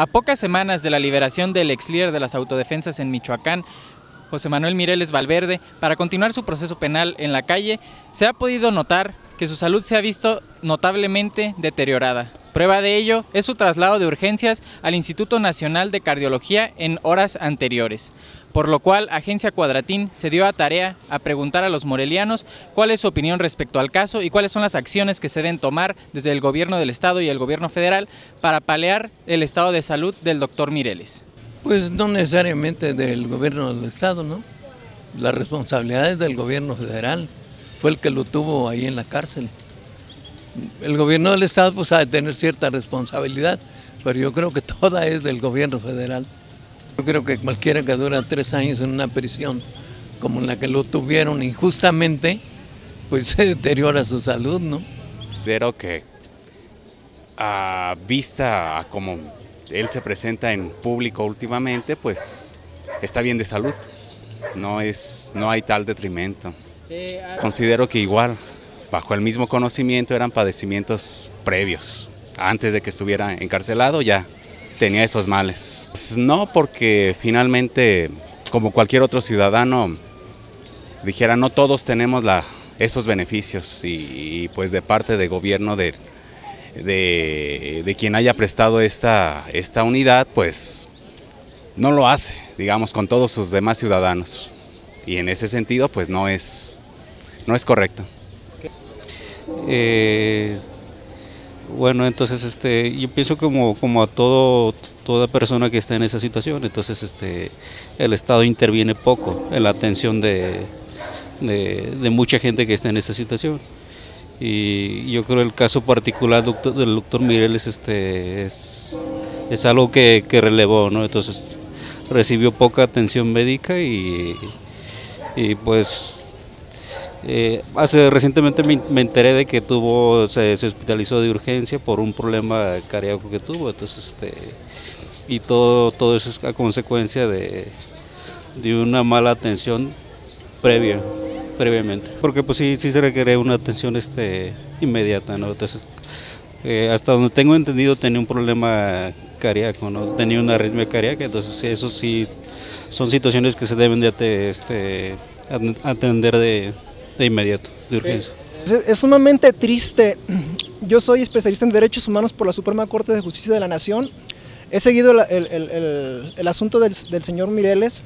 A pocas semanas de la liberación del ex líder de las autodefensas en Michoacán, José Manuel Mireles Valverde, para continuar su proceso penal en la calle, se ha podido notar que su salud se ha visto notablemente deteriorada. Prueba de ello es su traslado de urgencias al Instituto Nacional de Cardiología en horas anteriores, por lo cual Agencia Cuadratín se dio a tarea a preguntar a los morelianos cuál es su opinión respecto al caso y cuáles son las acciones que se deben tomar desde el gobierno del estado y el gobierno federal para paliar el estado de salud del doctor Mireles. Pues no necesariamente del gobierno del estado, ¿no? La responsabilidad es del gobierno federal, fue el que lo tuvo ahí en la cárcel el gobierno del estado pues ha de tener cierta responsabilidad, pero yo creo que toda es del gobierno federal. Yo creo que cualquiera que dura tres años en una prisión como en la que lo tuvieron injustamente, pues se deteriora su salud, ¿no? Pero que a vista a como él se presenta en público últimamente, pues está bien de salud. No es, no hay tal detrimento. Eh, Considero que igual bajo el mismo conocimiento eran padecimientos previos. Antes de que estuviera encarcelado ya tenía esos males. No porque finalmente, como cualquier otro ciudadano, dijera, no todos tenemos esos beneficios y, pues de parte del gobierno de, de, quien haya prestado esta, esta unidad, pues no lo hace, digamos, con todos sus demás ciudadanos. Y en ese sentido, pues no es, no es correcto. Eh, bueno, entonces este, yo pienso como, como a todo, toda persona que está en esa situación, entonces este, el Estado interviene poco en la atención de, de, mucha gente que está en esa situación. Y yo creo el caso particular del doctor Mireles este, es, es algo que, que relevó, ¿no? entonces recibió poca atención médica y, y pues eh, hace recientemente me, enteré de que tuvo se, hospitalizó de urgencia por un problema cardíaco que tuvo, entonces este y todo todo eso es a consecuencia de, de una mala atención previa previamente, porque pues sí sí se requiere una atención este inmediata, ¿no? Entonces eh, hasta donde tengo entendido tenía un problema cardíaco, ¿no? Tenía una arritmia cardíaca, entonces eso sí son situaciones que se deben de este, atender de de inmediato, de urgencia. Es, sumamente triste. Yo soy especialista en derechos humanos por la Suprema Corte de Justicia de la Nación. He seguido el, asunto del, señor Mireles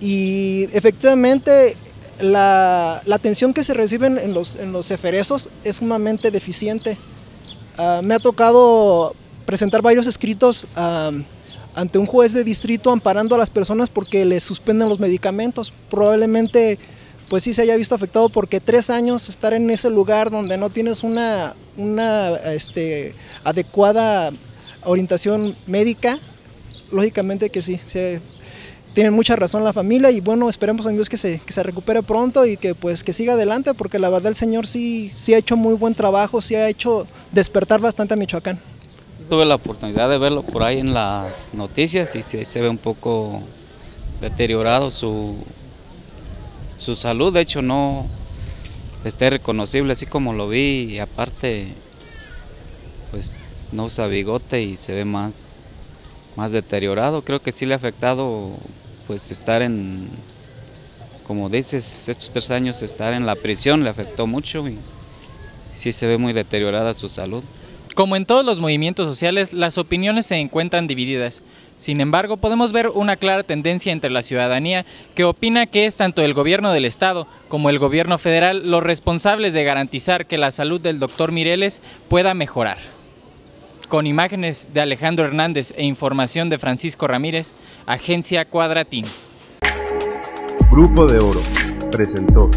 y efectivamente la, atención que se recibe en los, en los eferesos es sumamente deficiente. Ah, me ha tocado presentar varios escritos ah, ante un juez de distrito amparando a las personas porque les suspenden los medicamentos. Probablemente pues sí se haya visto afectado porque tres años estar en ese lugar donde no tienes una, una este, adecuada orientación médica, lógicamente que sí, se, tiene mucha razón la familia y bueno, esperemos en Dios que se, que se recupere pronto y que pues que siga adelante porque la verdad el Señor sí, sí ha hecho muy buen trabajo, sí ha hecho despertar bastante a Michoacán. Tuve la oportunidad de verlo por ahí en las noticias y se ve un poco deteriorado su su salud, de hecho, no esté reconocible así como lo vi y aparte, pues no usa bigote y se ve más, más deteriorado. Creo que sí le ha afectado pues estar en, como dices, estos tres años estar en la prisión le afectó mucho y sí se ve muy deteriorada su salud. Como en todos los movimientos sociales, las opiniones se encuentran divididas. Sin embargo, podemos ver una clara tendencia entre la ciudadanía que opina que es tanto el gobierno del Estado como el gobierno federal los responsables de garantizar que la salud del doctor Mireles pueda mejorar. Con imágenes de Alejandro Hernández e información de Francisco Ramírez, Agencia Cuadratín. Grupo de Oro presentó